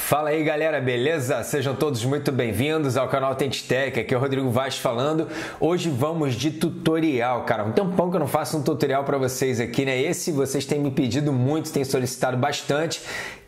Fala aí galera, beleza? Sejam todos muito bem-vindos ao canal Tech. aqui é o Rodrigo Vaz falando. Hoje vamos de tutorial, cara. Um tempão que eu não faço um tutorial para vocês aqui, né? Esse vocês têm me pedido muito, têm solicitado bastante,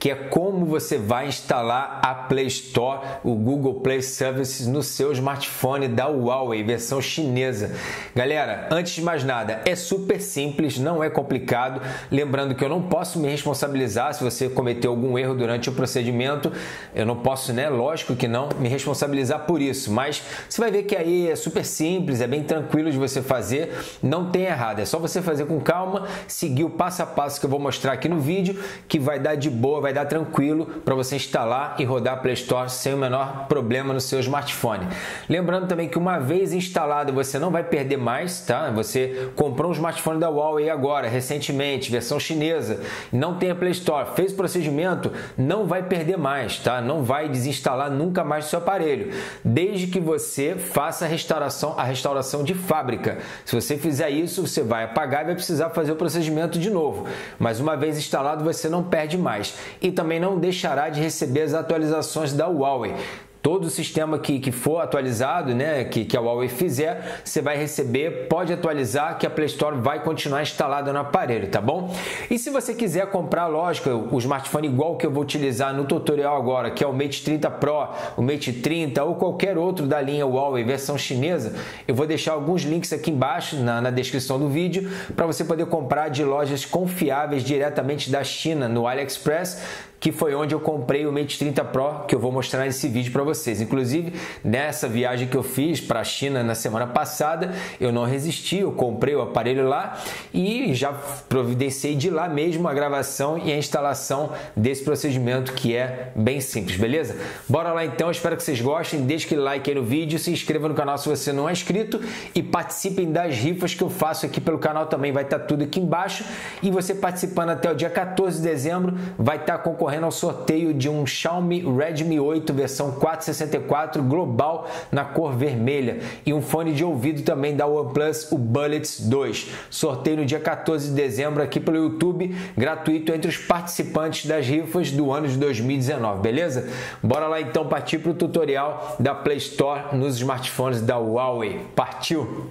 que é como você vai instalar a Play Store, o Google Play Services no seu smartphone da Huawei, versão chinesa. Galera, antes de mais nada, é super simples, não é complicado. Lembrando que eu não posso me responsabilizar se você cometeu algum erro durante o procedimento eu não posso, né? Lógico que não, me responsabilizar por isso, mas você vai ver que aí é super simples, é bem tranquilo de você fazer, não tem errado, é só você fazer com calma, seguir o passo a passo que eu vou mostrar aqui no vídeo, que vai dar de boa, vai dar tranquilo para você instalar e rodar a Play Store sem o menor problema no seu smartphone. Lembrando também que uma vez instalado você não vai perder mais, tá? Você comprou um smartphone da Huawei agora, recentemente, versão chinesa, não tem a Play Store, fez o procedimento, não vai perder mais, tá? Não vai desinstalar nunca mais o seu aparelho, desde que você faça a restauração, a restauração de fábrica. Se você fizer isso, você vai apagar e vai precisar fazer o procedimento de novo. Mas uma vez instalado, você não perde mais e também não deixará de receber as atualizações da Huawei todo o sistema que, que for atualizado, né, que, que a Huawei fizer, você vai receber, pode atualizar que a Play Store vai continuar instalada no aparelho, tá bom? E se você quiser comprar, lógico, o smartphone igual que eu vou utilizar no tutorial agora, que é o Mate 30 Pro, o Mate 30 ou qualquer outro da linha Huawei versão chinesa, eu vou deixar alguns links aqui embaixo na, na descrição do vídeo para você poder comprar de lojas confiáveis diretamente da China no AliExpress que foi onde eu comprei o Mate 30 Pro, que eu vou mostrar nesse vídeo para vocês. Inclusive, nessa viagem que eu fiz para a China na semana passada, eu não resisti, eu comprei o aparelho lá e já providenciei de lá mesmo a gravação e a instalação desse procedimento que é bem simples, beleza? Bora lá então, espero que vocês gostem, deixe aquele like aí no vídeo, se inscreva no canal se você não é inscrito e participem das rifas que eu faço aqui pelo canal também, vai estar tá tudo aqui embaixo e você participando até o dia 14 de dezembro vai estar tá concorrendo concorrendo ao sorteio de um Xiaomi Redmi 8 versão 464 global na cor vermelha e um fone de ouvido também da OnePlus, o Bullets 2. Sorteio no dia 14 de dezembro aqui pelo YouTube, gratuito entre os participantes das rifas do ano de 2019, beleza? Bora lá então partir para o tutorial da Play Store nos smartphones da Huawei. Partiu!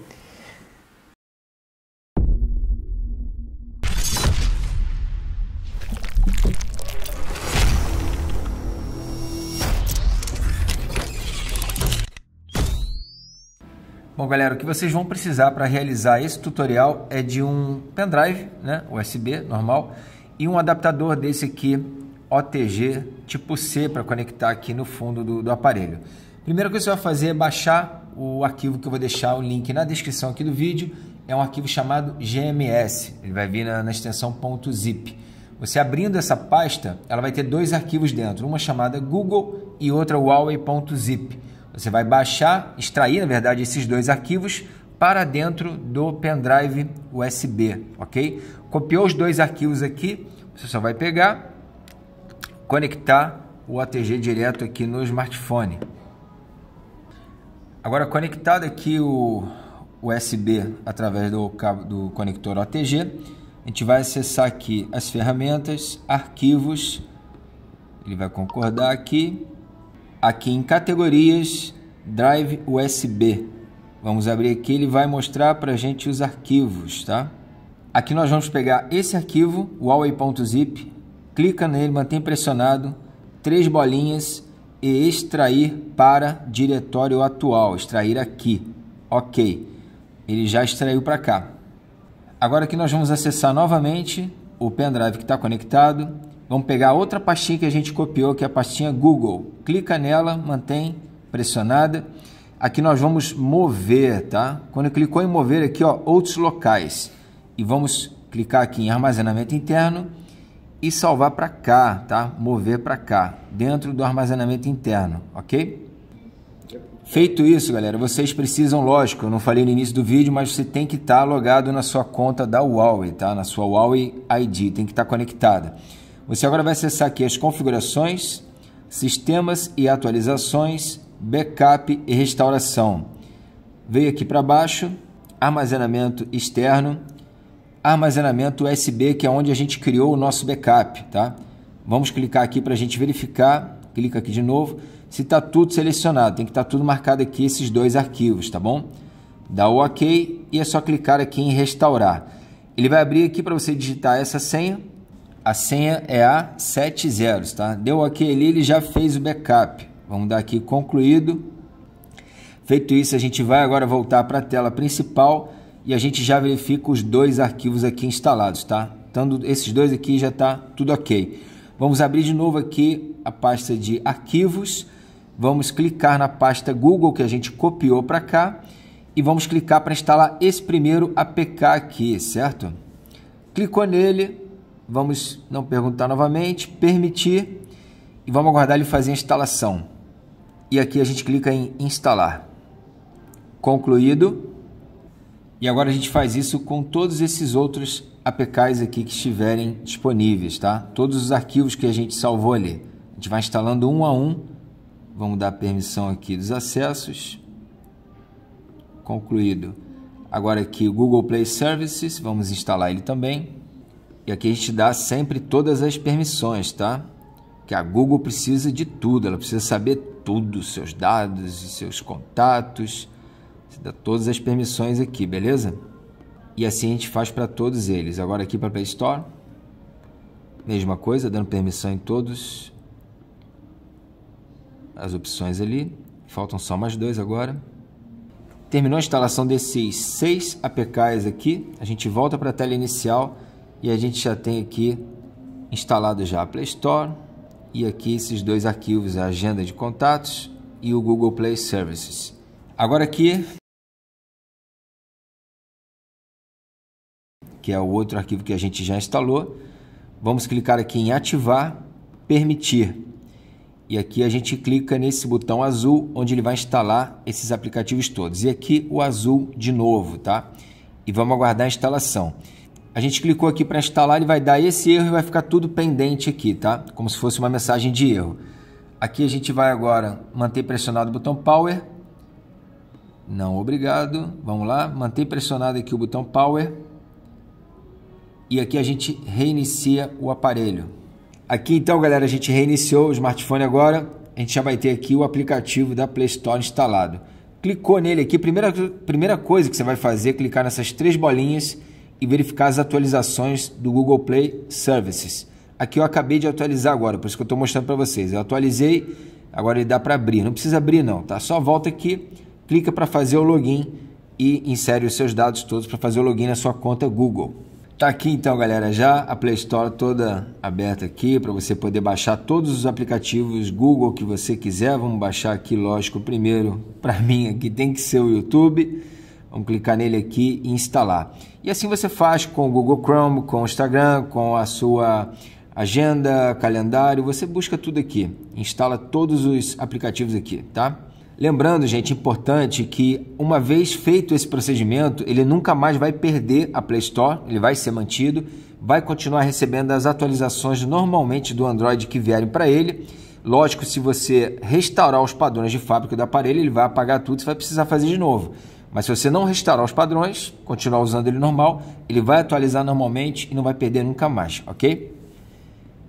Bom, galera, o que vocês vão precisar para realizar esse tutorial é de um pendrive, né, USB normal, e um adaptador desse aqui, OTG tipo C, para conectar aqui no fundo do, do aparelho. Primeira coisa que você vai fazer é baixar o arquivo que eu vou deixar o link na descrição aqui do vídeo. É um arquivo chamado GMS, ele vai vir na, na extensão .zip. Você abrindo essa pasta, ela vai ter dois arquivos dentro, uma chamada Google e outra Huawei.zip. Você vai baixar, extrair, na verdade, esses dois arquivos para dentro do pendrive USB, ok? Copiou os dois arquivos aqui, você só vai pegar, conectar o ATG direto aqui no smartphone. Agora, conectado aqui o USB através do cabo do conector OTG, a gente vai acessar aqui as ferramentas, arquivos, ele vai concordar aqui, aqui em categorias Drive USB. Vamos abrir aqui, ele vai mostrar para a gente os arquivos, tá? Aqui nós vamos pegar esse arquivo, huawei.zip, clica nele, mantém pressionado, três bolinhas e extrair para diretório atual, extrair aqui. Ok, ele já extraiu para cá. Agora aqui nós vamos acessar novamente o pendrive que está conectado, Vamos pegar outra pastinha que a gente copiou, que é a pastinha Google. Clica nela, mantém pressionada. Aqui nós vamos mover, tá? Quando clicou em mover aqui, ó, outros locais. E vamos clicar aqui em armazenamento interno e salvar para cá, tá? Mover para cá, dentro do armazenamento interno, ok? Feito isso, galera, vocês precisam, lógico, eu não falei no início do vídeo, mas você tem que estar tá logado na sua conta da Huawei, tá? Na sua Huawei ID, tem que estar tá conectada. Você agora vai acessar aqui as configurações, sistemas e atualizações, backup e restauração. Veio aqui para baixo, armazenamento externo, armazenamento USB, que é onde a gente criou o nosso backup, tá? Vamos clicar aqui para a gente verificar Clica aqui de novo. Se está tudo selecionado, tem que estar tá tudo marcado aqui, esses dois arquivos, tá bom? Dá o OK e é só clicar aqui em restaurar. Ele vai abrir aqui para você digitar essa senha. A senha é a 7 zeros, tá? Deu OK ali, ele já fez o backup. Vamos dar aqui concluído. Feito isso, a gente vai agora voltar para a tela principal e a gente já verifica os dois arquivos aqui instalados, tá? Então, esses dois aqui já está tudo ok. Vamos abrir de novo aqui a pasta de arquivos. Vamos clicar na pasta Google que a gente copiou para cá e vamos clicar para instalar esse primeiro APK aqui, certo? Clicou nele, vamos não perguntar novamente, permitir e vamos aguardar ele fazer a instalação. E aqui a gente clica em instalar. Concluído. E agora a gente faz isso com todos esses outros APKs aqui que estiverem disponíveis, tá? Todos os arquivos que a gente salvou ali. A gente vai instalando um a um. Vamos dar permissão aqui dos acessos. Concluído. Agora aqui o Google Play Services, vamos instalar ele também. E aqui a gente dá sempre todas as permissões, tá? Que a Google precisa de tudo, ela precisa saber tudo, seus dados e seus contatos você dá todas as permissões aqui, beleza? E assim a gente faz para todos eles. Agora aqui para Play Store, mesma coisa, dando permissão em todos as opções ali. Faltam só mais dois agora. Terminou a instalação desses seis APKs aqui. A gente volta para a tela inicial e a gente já tem aqui instalado já a Play Store e aqui esses dois arquivos, a agenda de contatos e o Google Play Services. Agora aqui que é o outro arquivo que a gente já instalou. Vamos clicar aqui em ativar, permitir. E aqui a gente clica nesse botão azul, onde ele vai instalar esses aplicativos todos. E aqui o azul de novo, tá? E vamos aguardar a instalação. A gente clicou aqui para instalar, ele vai dar esse erro e vai ficar tudo pendente aqui, tá? Como se fosse uma mensagem de erro. Aqui a gente vai agora manter pressionado o botão Power. Não, obrigado. Vamos lá, manter pressionado aqui o botão Power e aqui a gente reinicia o aparelho. Aqui então, galera, a gente reiniciou o smartphone agora. A gente já vai ter aqui o aplicativo da Play Store instalado. Clicou nele aqui, primeira, primeira coisa que você vai fazer é clicar nessas três bolinhas e verificar as atualizações do Google Play Services. Aqui eu acabei de atualizar agora, por isso que eu estou mostrando para vocês. Eu atualizei, agora ele dá para abrir. Não precisa abrir não, tá? Só volta aqui, clica para fazer o login e insere os seus dados todos para fazer o login na sua conta Google. Tá aqui então, galera, já a Play Store toda aberta aqui para você poder baixar todos os aplicativos Google que você quiser. Vamos baixar aqui, lógico, primeiro para mim aqui tem que ser o YouTube. Vamos clicar nele aqui e instalar. E assim você faz com o Google Chrome, com o Instagram, com a sua agenda, calendário, você busca tudo aqui. Instala todos os aplicativos aqui, tá? Lembrando, gente, importante que uma vez feito esse procedimento, ele nunca mais vai perder a Play Store, ele vai ser mantido, vai continuar recebendo as atualizações normalmente do Android que vierem para ele. Lógico, se você restaurar os padrões de fábrica do aparelho, ele vai apagar tudo e vai precisar fazer de novo. Mas se você não restaurar os padrões, continuar usando ele normal, ele vai atualizar normalmente e não vai perder nunca mais, ok?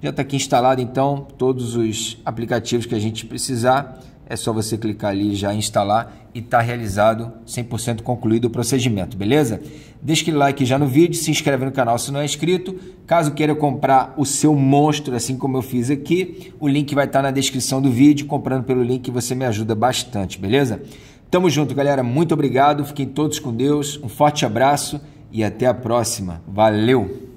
Já está aqui instalado então todos os aplicativos que a gente precisar é só você clicar ali já instalar e está realizado 100% concluído o procedimento, beleza? Deixa aquele like já no vídeo, se inscreve no canal se não é inscrito. Caso queira comprar o seu monstro, assim como eu fiz aqui, o link vai estar tá na descrição do vídeo. Comprando pelo link você me ajuda bastante, beleza? Tamo junto, galera. Muito obrigado. Fiquem todos com Deus. Um forte abraço e até a próxima. Valeu!